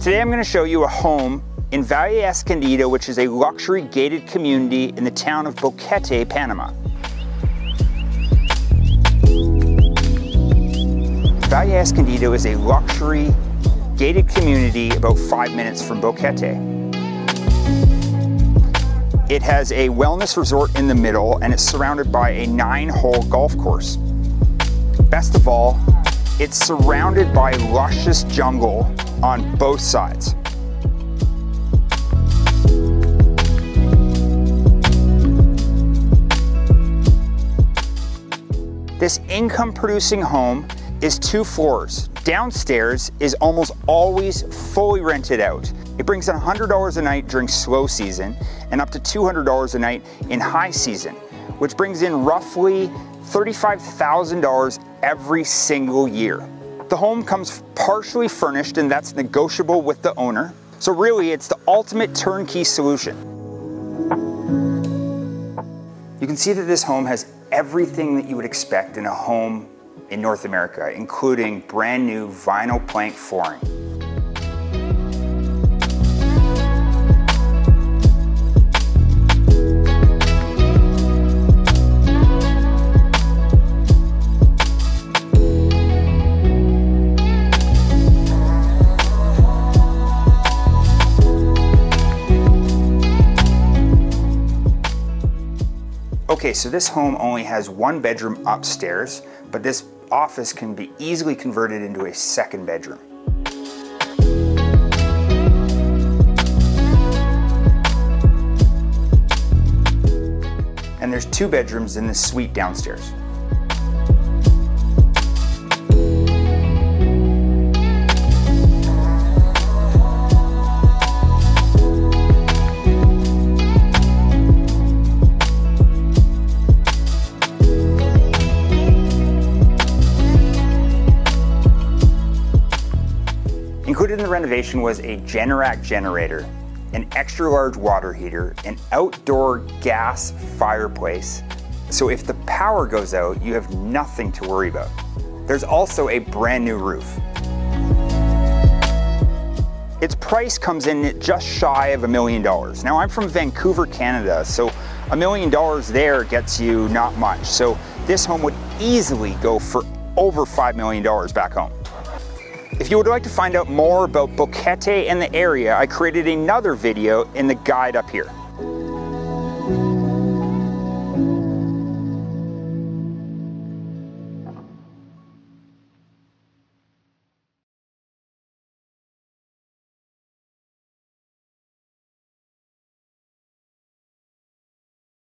Today I'm going to show you a home in Valle Escondido, which is a luxury gated community in the town of Boquete, Panama. Valle Escondido is a luxury gated community about five minutes from Boquete. It has a wellness resort in the middle and it's surrounded by a nine hole golf course. Best of all, it's surrounded by luscious jungle on both sides. This income producing home is two floors. Downstairs is almost always fully rented out. It brings in $100 a night during slow season and up to $200 a night in high season, which brings in roughly $35,000 every single year. The home comes partially furnished and that's negotiable with the owner. So really it's the ultimate turnkey solution. You can see that this home has everything that you would expect in a home in North America, including brand new vinyl plank flooring. Okay, so this home only has one bedroom upstairs, but this office can be easily converted into a second bedroom. And there's two bedrooms in this suite downstairs. The renovation was a Generac generator, an extra large water heater, an outdoor gas fireplace. So if the power goes out, you have nothing to worry about. There's also a brand new roof. Its price comes in at just shy of a million dollars. Now I'm from Vancouver, Canada, so a million dollars there gets you not much. So this home would easily go for over $5 million back home. If you would like to find out more about Boquete and the area, I created another video in the guide up here.